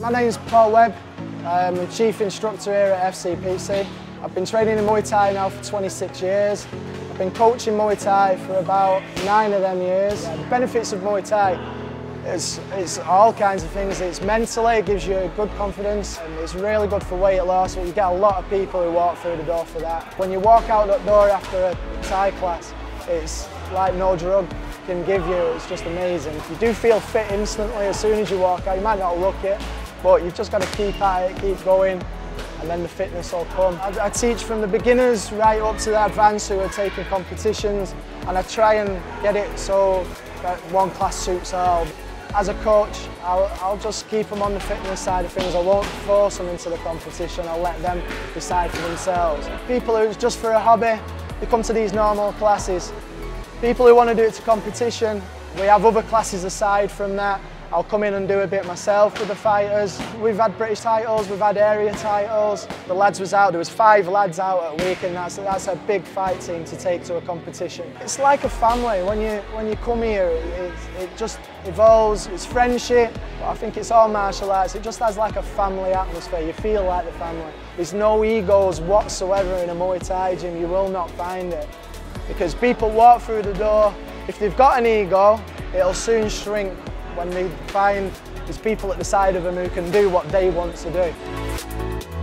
My name is Paul Webb. I'm the chief instructor here at FCPC. I've been training in Muay Thai now for 26 years. I've been coaching Muay Thai for about nine of them years. The benefits of Muay Thai it's, it's all kinds of things. It's mentally, it gives you good confidence and it's really good for weight loss. You get a lot of people who walk through the door for that. When you walk out that door after a Thai class, it's like no drug can give you. It's just amazing. You do feel fit instantly as soon as you walk out. You might not look it, but you've just got to keep at it, keep going, and then the fitness will come. I, I teach from the beginners right up to the advanced who are taking competitions, and I try and get it so that one class suits all. As a coach, I'll, I'll, just keep them on the fitness side of things. I won't force them into the competition. I'll let them decide for themselves. People who just for a hobby, they come to these normal classes. People who want to do it to competition, we have other classes aside from that. I'll come in and do a bit myself with the fighters. We've had British titles, we've had area titles. The lads was out, there was five lads out at week and that's, that's a big fight team to take to a competition. It's like a family. When you, when you come here, it, it just evolves, it's friendship. I think it's all martial arts. It just has like a family atmosphere. You feel like the family. There's no egos whatsoever in a Muay Thai gym. You will not find it. Because people walk through the door, if they've got an ego, it'll soon shrink when they find there's people at the side of them who can do what they want to do.